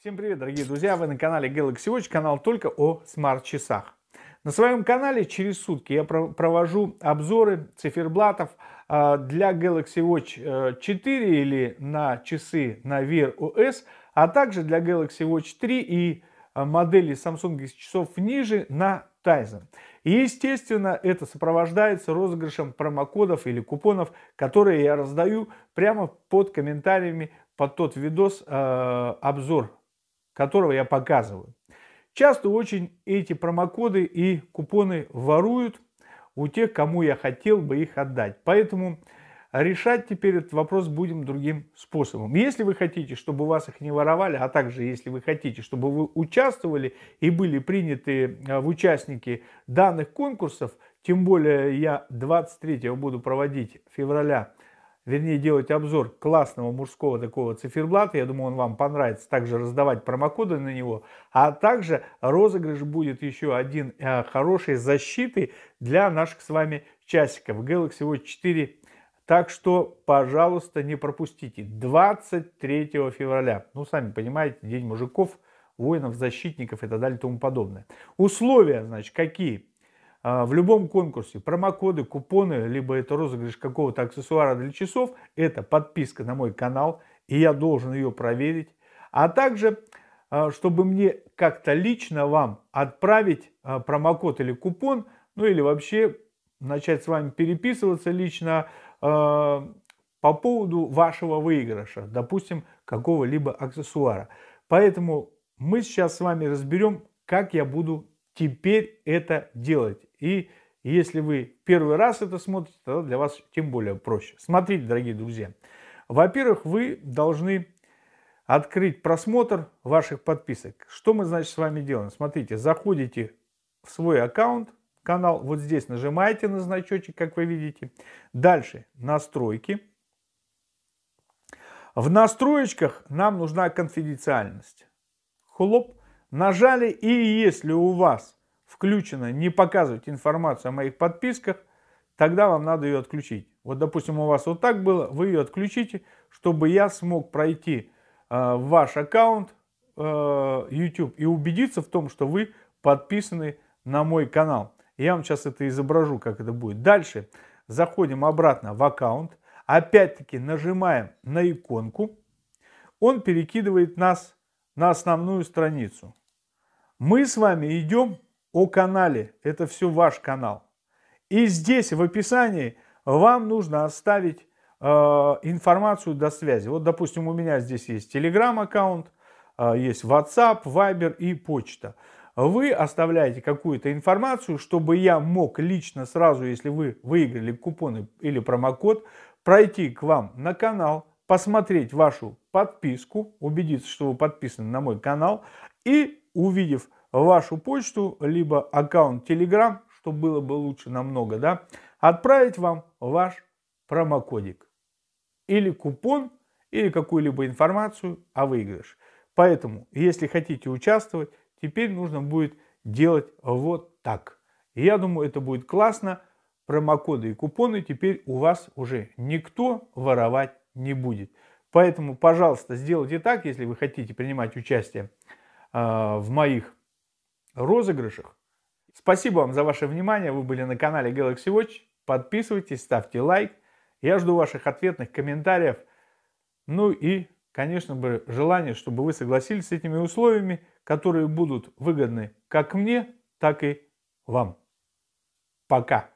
Всем привет, дорогие друзья! Вы на канале Galaxy Watch, канал только о смарт-часах. На своем канале через сутки я провожу обзоры циферблатов а, для Galaxy Watch 4 э, или на часы на Wear OS, а также для Galaxy Watch 3 и а, модели Samsung часов ниже на Tizen. И, естественно, это сопровождается розыгрышем промокодов или купонов, которые я раздаю прямо под комментариями под тот видос э, обзор которого я показываю. Часто очень эти промокоды и купоны воруют у тех, кому я хотел бы их отдать. Поэтому решать теперь этот вопрос будем другим способом. Если вы хотите, чтобы вас их не воровали, а также если вы хотите, чтобы вы участвовали и были приняты э, в участники данных конкурсов, тем более я 23 буду проводить февраля вернее делать обзор классного мужского такого циферблата. Я думаю, он вам понравится. Также раздавать промокоды на него. А также розыгрыш будет еще один э, хорошей защиты для наших с вами часиков Galaxy Watch 4. Так что, пожалуйста, не пропустите. 23 февраля. Ну, сами понимаете, День мужиков, воинов, защитников и так далее и тому подобное. Условия, значит, какие? А, в любом конкурсе промокоды, купоны, либо это розыгрыш какого-то аксессуара для часов, это подписка на мой канал, и я должен ее проверить. А также, а, чтобы мне как-то лично вам отправить а, промокод или купон, ну или вообще начать с вами переписываться лично по поводу вашего выигрыша, допустим, какого-либо аксессуара. Поэтому мы сейчас с вами разберем, как я буду теперь это делать. И если вы первый раз это смотрите, то для вас тем более проще. Смотрите, дорогие друзья. Во-первых, вы должны открыть просмотр ваших подписок. Что мы, значит, с вами делаем? Смотрите, заходите в свой аккаунт, канал, вот здесь нажимаете на значочек, как вы видите. Дальше настройки. В настроечках нам нужна конфиденциальность. Хлоп, Нажали, и если у вас включено не показывать информацию о моих подписках, тогда вам надо ее отключить. Вот, допустим, у вас вот так было, вы ее отключите, чтобы я смог пройти э, ваш аккаунт э, YouTube и убедиться в том, что вы подписаны на мой канал. Я вам сейчас это изображу, как это будет. Дальше заходим обратно в аккаунт. Опять-таки нажимаем на иконку. Он перекидывает нас на основную страницу. Мы с вами идем о канале. Это все ваш канал. И здесь в описании вам нужно оставить э, информацию до связи. Вот, допустим, у меня здесь есть Telegram аккаунт, э, есть WhatsApp, Viber и почта. Вы оставляете какую-то информацию, чтобы я мог лично сразу, если вы выиграли купоны или промокод, пройти к вам на канал, посмотреть вашу подписку, убедиться, что вы подписаны на мой канал и увидев вашу почту, либо аккаунт Telegram, что было бы лучше намного, да, отправить вам ваш промокодик. Или купон, или какую-либо информацию о выигрыше. Поэтому, если хотите участвовать, теперь нужно будет делать вот так. Я думаю, это будет классно. Промокоды и купоны теперь у вас уже никто воровать не будет. Поэтому, пожалуйста, сделайте так, если вы хотите принимать участие а, в моих розыгрышах. Спасибо вам за ваше внимание. Вы были на канале Galaxy Watch. Подписывайтесь, ставьте лайк. Я жду ваших ответных комментариев. Ну и, конечно бы, желание, чтобы вы согласились с этими условиями, которые будут выгодны как мне, так и вам. Пока.